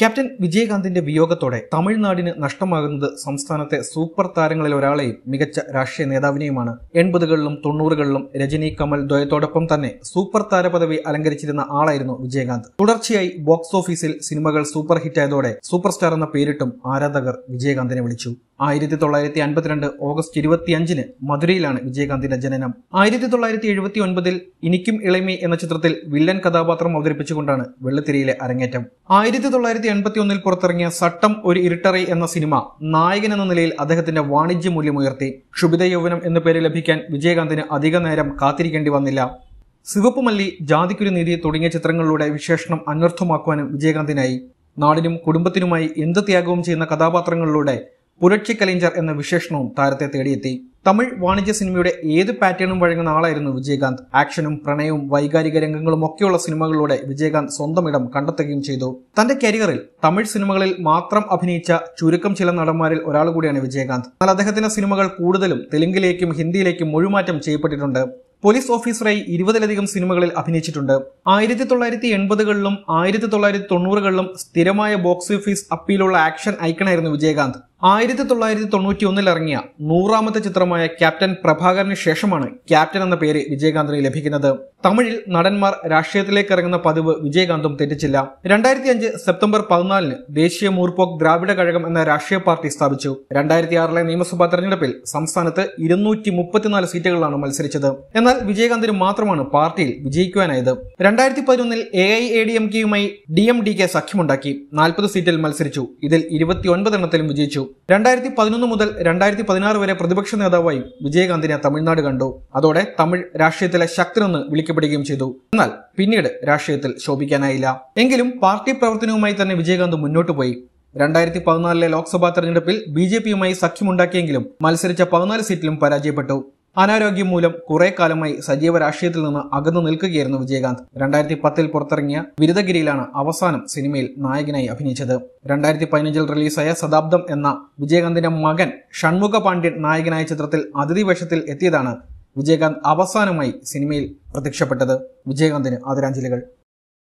Captain വിജയകാന്തിന്റെ വിയോഗത്തോടെ തമിഴ്നാടിന് നഷ്ടമാകുന്നത് സംസ്ഥാനത്തെ super താരങ്ങളിൽ ഒരാളെയും മികച്ച രാഷ്ട്രീയ നേതാവിനെയുമാണ് എൺപതുകളിലും തൊണ്ണൂറുകളിലും രജനി കമൽ ദ്വയത്തോടൊപ്പം തന്നെ സൂപ്പർ താര പദവി അലങ്കരിച്ചിരുന്ന ആളായിരുന്നു വിജയകാന്ത്. തുടർച്ചയായി ബോക്സ് ഓഫീസിൽ സിനിമകൾ സൂപ്പർ ഹിറ്റായതോടെ സൂപ്പർ സ്റ്റാർ എന്ന പേരിട്ടും ആരാധകർ വിജയകാന്തിനെ വിളിച്ചു. ആയിരത്തി തൊള്ളായിരത്തി അൻപത്തിരണ്ട് ഓഗസ്റ്റ് ഇരുപത്തിയഞ്ചിന് മധുരയിലാണ് വിജയകാന്തിന്റെ ജനനം. ആയിരത്തി തൊള്ളായിരത്തി എഴുപത്തി ഒൻപതിൽ ഇനിക്കും ഇളമി എന്ന ചിത്രത്തിൽ വില്ലൻ കഥാപാത്രം അവതരിപ്പിച്ചുകൊണ്ടാണ് വെള്ളിത്തിരിയിലെ അരങ്ങേറ്റം. ആയിരത്തി തൊള്ളായിരത്തി എൺപത്തി ഒന്നിൽ പുറത്തിറങ്ങിയ സട്ടം ഒരു ഇരുട്ടറി എന്ന സിനിമ നായകൻ എന്ന നിലയിൽ അദ്ദേഹത്തിന്റെ വാണിജ്യ മൂല്യം ഉയർത്തി. ക്ഷുഭിത യൗവനം എന്ന പേര് ലഭിക്കാൻ വിജയകാന്തിന് അധിക നേരം കാത്തിരിക്കേണ്ടി വന്നില്ല. സിവപ്പുമല്ലി ജാതിക്കുരു നീതി തുടങ്ങിയ ചിത്രങ്ങളിലൂടെ വിശേഷണം അനർത്ഥമാക്കുവാനും വിജയകാന്തിനായി. നാടിനും കുടുംബത്തിനുമായി എന്ത് ത്യാഗവും ചെയ്യുന്ന കഥാപാത്രങ്ങളിലൂടെ പുരക്ഷി കലിഞ്ചർ എന്ന വിശേഷണവും താരത്തെ തേടിയെത്തി. തമിഴ് വാണിജ്യ സിനിമയുടെ ഏത് പാറ്റേണും വഴങ്ങുന്ന ആളായിരുന്നു വിജയകാന്ത്. ആക്ഷനും പ്രണയവും വൈകാരിക രംഗങ്ങളും ഒക്കെയുള്ള സിനിമകളിലൂടെ വിജയകാന്ത് സ്വന്തം ഇടം കണ്ടെത്തുകയും ചെയ്തു. തന്റെ കരിയറിൽ തമിഴ് സിനിമകളിൽ മാത്രം അഭിനയിച്ച ചുരുക്കം ചില നടന്മാരിൽ ഒരാൾ കൂടിയാണ് വിജയകാന്ത്. എന്നാൽ അദ്ദേഹത്തിന്റെ സിനിമകൾ കൂടുതലും തെലുങ്കിലേക്കും ഹിന്ദിയിലേക്കും മൊഴിമാറ്റം ചെയ്യപ്പെട്ടിട്ടുണ്ട്. പോലീസ് ഓഫീസറായി ഇരുപതിലധികം സിനിമകളിൽ അഭിനയിച്ചിട്ടുണ്ട്. ആയിരത്തി തൊള്ളായിരത്തി എൺപതുകളിലും ആയിരത്തി തൊള്ളായിരത്തി തൊണ്ണൂറുകളിലും സ്ഥിരമായ ബോക്സ് ഓഫീസ് അപ്പീലുള്ള ആക്ഷൻ ഐക്കണായിരുന്നു വിജയകാന്ത്. ആയിരത്തി തൊള്ളായിരത്തി തൊണ്ണൂറ്റി ഒന്നിൽ ഇറങ്ങിയ നൂറാമത്തെ ചിത്രമായ ക്യാപ്റ്റൻ പ്രഭാകരന് ശേഷമാണ് ക്യാപ്റ്റൻ എന്ന പേര് വിജയകാന്തിന് ലഭിക്കുന്നത്. തമിഴിൽ നടന്മാർ രാഷ്ട്രീയത്തിലേക്ക് ഇറങ്ങുന്ന പതിവ് വിജയകാന്തും തെറ്റിച്ചില്ല. രണ്ടായിരത്തി അഞ്ച് സെപ്റ്റംബർ പതിനാലിന് ദേശീയ മൂർപ്പോക്ക് ദ്രാവിഡ കഴകം എന്ന രാഷ്ട്രീയ പാർട്ടി സ്ഥാപിച്ചു. രണ്ടായിരത്തി ആറിലെ നിയമസഭാ തെരഞ്ഞെടുപ്പിൽ സംസ്ഥാനത്ത് ഇരുന്നൂറ്റി മുപ്പത്തിനാല് സീറ്റുകളാണ് മത്സരിച്ചത്. എന്നാൽ വിജയകാന്തിന് മാത്രമാണ് പാർട്ടിയിൽ വിജയിക്കുവാനായത്. രണ്ടായിരത്തി പതിനൊന്നിൽ A I A D M കെയുമായി D M D K സഖ്യമുണ്ടാക്കി. നാൽപ്പത് സീറ്റിൽ മത്സരിച്ചു. ഇതിൽ ഇരുപത്തിയൊൻപത് എണ്ണത്തിലും വിജയിച്ചു. രണ്ടായിരത്തി പതിനൊന്ന് മുതൽ രണ്ടായിരത്തി പതിനാറ് വരെ പ്രതിപക്ഷ നേതാവായി വിജയകാന്തിനെ തമിഴ്നാട് കണ്ടു. അതോടെ തമിഴ് രാഷ്ട്രീയത്തിലെ ശക്തനെന്ന് വിളിക്കപ്പെടുകയും ചെയ്തു. എന്നാൽ പിന്നീട് രാഷ്ട്രീയത്തിൽ ശോഭിക്കാനായില്ല. എങ്കിലും പാർട്ടി പ്രവർത്തനവുമായി തന്നെ വിജയകാന്ത് മുന്നോട്ട് പോയി. രണ്ടായിരത്തി പതിനാലിലെ ലോക്സഭാ തെരഞ്ഞെടുപ്പിൽ ബി ജെ പിയുമായി സഖ്യമുണ്ടാക്കിയെങ്കിലും മത്സരിച്ച പതിനാല് സീറ്റിലും പരാജയപ്പെട്ടു. അനാരോഗ്യം മൂലം കുറെ കാലമായി സജീവ രാഷ്ട്രീയത്തിൽ നിന്ന് അകന്നു നിൽക്കുകയായിരുന്നു വിജയകാന്ത്. രണ്ടായിരത്തി പത്തിൽ പുറത്തിറങ്ങിയ ബിരുദഗിരിയിലാണ് അവസാനം സിനിമയിൽ നായകനായി അഭിനയിച്ചത്. രണ്ടായിരത്തി പതിനഞ്ചിൽ റിലീസായ ശതാബ്ദം എന്ന വിജയകാന്തിന്റെ മകൻ ഷൺമുഖ പാണ്ഡ്യൻ നായകനായ ചിത്രത്തിൽ അതിഥി വേഷത്തിൽ എത്തിയതാണ് വിജയകാന്ത് അവസാനമായി സിനിമയിൽ പ്രത്യക്ഷപ്പെട്ടത്. വിജയകാന്തിന് ആദരാഞ്ജലികൾ.